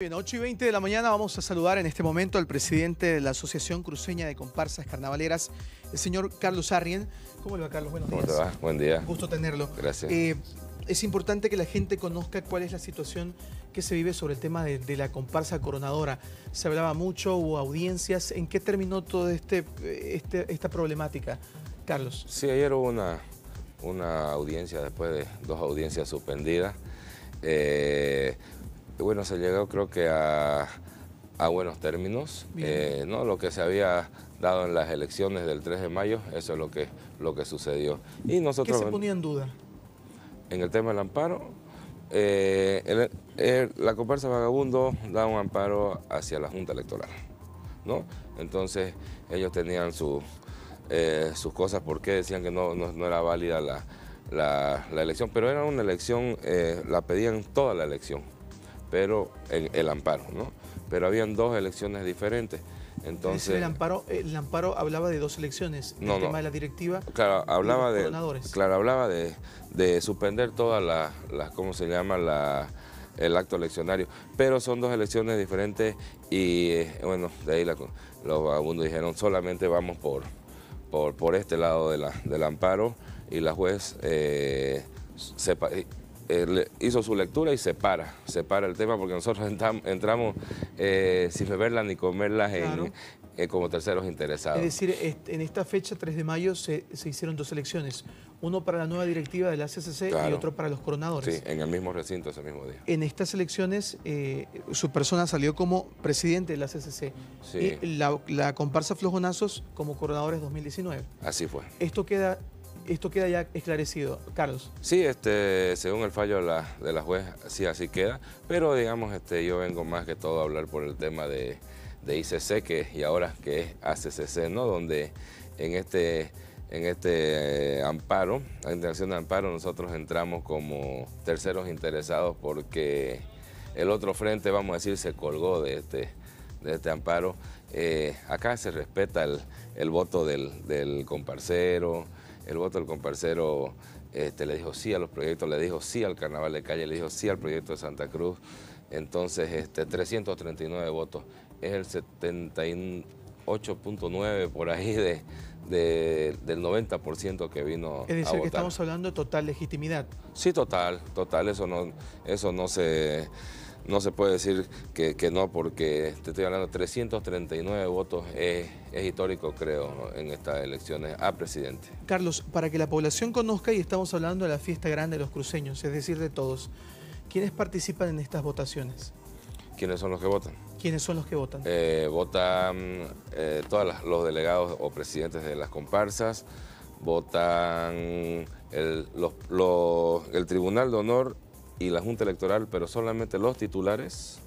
Bien, 8 y 20 de la mañana vamos a saludar en este momento al presidente de la Asociación Cruceña de Comparsas Carnavaleras, el señor Carlos Arrien. ¿Cómo le va, Carlos? Buenos ¿Cómo días. te va? Buen día. Gusto tenerlo. Gracias. Eh, es importante que la gente conozca cuál es la situación que se vive sobre el tema de, de la comparsa coronadora. Se hablaba mucho, hubo audiencias. ¿En qué terminó toda este, este, esta problemática, Carlos? Sí, ayer hubo una, una audiencia después de dos audiencias suspendidas. Eh, bueno, se llegó creo que a, a buenos términos. Eh, ¿no? Lo que se había dado en las elecciones del 3 de mayo, eso es lo que, lo que sucedió. Y ¿Qué nosotros se ponía en duda? en el tema del amparo, eh, el- el- la comparsa Vagabundo da un amparo hacia la Junta Electoral, ¿no? Entonces ellos tenían su, eh, sus cosas porque decían que no, no- no era válida la, la- la elección, pero era una elección, la pedían toda la elección, pero en el amparo, ¿no? Pero habían dos elecciones diferentes, entonces... el, amparo, el amparo hablaba de dos elecciones. No, el no. tema de la directiva. Claro, hablaba de, claro, hablaba de, de suspender todas las, ¿cómo se llama? La, el acto eleccionario. Pero son dos elecciones diferentes y, eh, bueno, de ahí la- los vagabundos dijeron solamente vamos por, por, por este lado de la, del amparo y la juez eh, sepa- le- hizo su lectura y separa, separa el tema porque nosotros entramos eh, sin beberla ni comerlas en- eh, como terceros interesados. Es decir, en esta fecha, 3 de mayo, se, se hicieron dos elecciones. Uno para la nueva directiva de la CCC y otro para los coronadores. Sí, en el mismo recinto ese mismo día. En estas elecciones, eh, su persona salió como presidente de la CCC Sí. y la, la comparsa Flojonazos como coronadores 2019. Así fue. Esto queda, esto queda ya esclarecido. Carlos, Sí, este, según el fallo de la, de juez, sí, así queda. Pero digamos, este, yo vengo más que todo a hablar por el tema de, de ICC que, y ahora que es ACCC, ¿no? Donde en este, en este eh, amparo, la intención de amparo, nosotros entramos como terceros interesados porque el otro frente, vamos a decir, se colgó de este, de este amparo. Eh, acá se respeta el, el voto del, del comparcero, el voto del comparcero este, le dijo sí a los proyectos, le dijo sí al carnaval de calle, le dijo sí al proyecto de Santa Cruz. Entonces, este, 339 votos, es el 78.9 por ahí de, de- del 90% que vino es a decir, votar. que estamos hablando de total legitimidad. Sí, total, total, eso no, eso no se, no se puede decir que, que no, porque te estoy hablando, 339 votos es, es histórico, creo, ¿no? en estas elecciones a presidente. Carlos, para que la población conozca, y estamos hablando de la fiesta grande de los cruceños, es decir, de todos, ¿quiénes participan en estas votaciones? ¿Quiénes son los que votan? ¿Quiénes son los que votan? Eh, votan eh, todos los delegados o presidentes de las comparsas, votan el, los- los- el Tribunal de Honor y la Junta Electoral, pero solamente los titulares,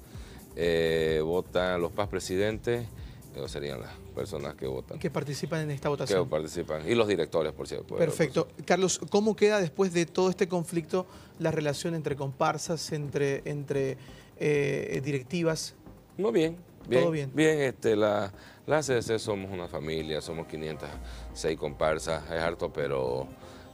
eh, votan los paz presidentes, que serían las personas que votan, que participan en esta que votación. participan, y los directores, por cierto. Perfecto. Carlos, ¿cómo queda después de todo este conflicto la relación entre comparsas, entre, entre eh, directivas? No, bien. Bien, Todo bien. Bien, este, la, la CDC somos una familia, somos 506 comparsas, es harto, pero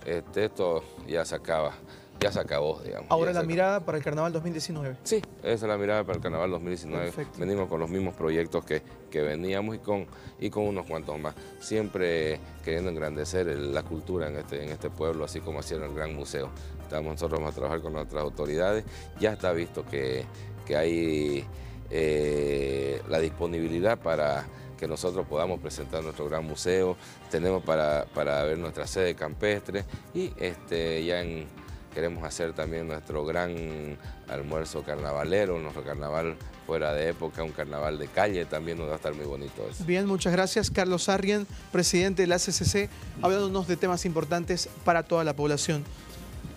este, esto ya se acaba, ya se acabó, digamos. Ahora la mirada para el Carnaval 2019. Sí, esa es la mirada para el Carnaval 2019. Perfecto. Venimos con los mismos proyectos que, que veníamos y con, y con unos cuantos más. Siempre queriendo engrandecer el- la cultura en este, en este pueblo, así como hicieron el Gran Museo. Estamos nosotros vamos a trabajar con nuestras autoridades. Ya está visto que, que hay eh, la disponibilidad para que nosotros podamos presentar nuestro gran museo. Tenemos para, para ver nuestra sede campestre y este, ya en Queremos hacer también nuestro gran almuerzo carnavalero, nuestro carnaval fuera de época, un carnaval de calle, también nos va a estar muy bonito eso. Bien, muchas gracias. Carlos Arrien, presidente de la CCC, hablándonos de temas importantes para toda la población.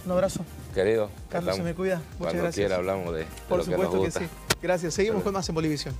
Un abrazo. Querido, Carlos, se me cuida. Muchas cuando gracias. quiera hablamos de, de Por lo que nos supuesto que, sí. Gracias. Seguimos con más en Bolivisión.